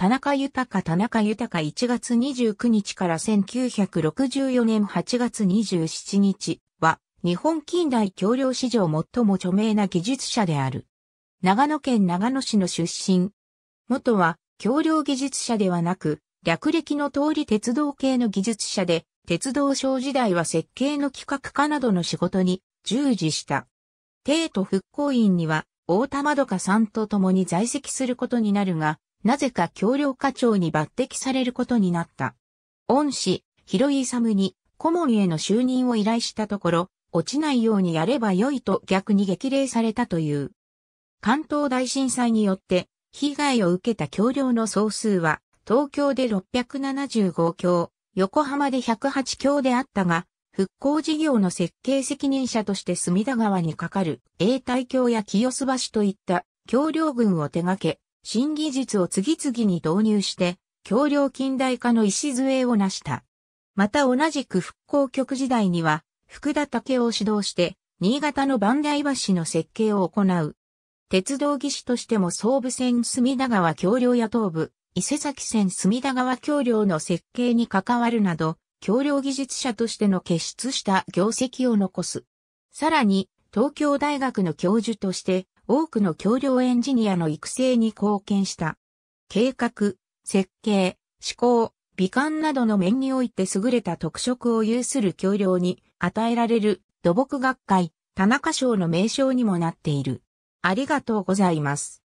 田中豊田中豊1月29日から1964年8月27日は、日本近代橋梁史上最も著名な技術者である。長野県長野市の出身。元は、橋梁技術者ではなく、略歴の通り鉄道系の技術者で、鉄道省時代は設計の企画家などの仕事に従事した。帝都復興院には、大田まどかさんと共に在籍することになるが、なぜか橋梁課長に抜擢されることになった。恩師、広井勇に顧問への就任を依頼したところ、落ちないようにやればよいと逆に激励されたという。関東大震災によって被害を受けた橋梁の総数は東京で675橋、横浜で108橋であったが、復興事業の設計責任者として隅田川に架かる永代橋や清洲橋といった橋梁群を手掛け、新技術を次々に導入して、橋梁近代化の礎を成した。また同じく復興局時代には、福田武を指導して、新潟の磐梯橋の設計を行う。鉄道技師としても総武線隅田川橋梁や東部、伊勢崎線隅田川橋梁の設計に関わるなど、橋梁技術者としての傑出した業績を残す。さらに、東京大学の教授として、多くの橋梁エンジニアの育成に貢献した。計画、設計、思考、美観などの面において優れた特色を有する橋梁に与えられる土木学会、田中賞の名称にもなっている。ありがとうございます。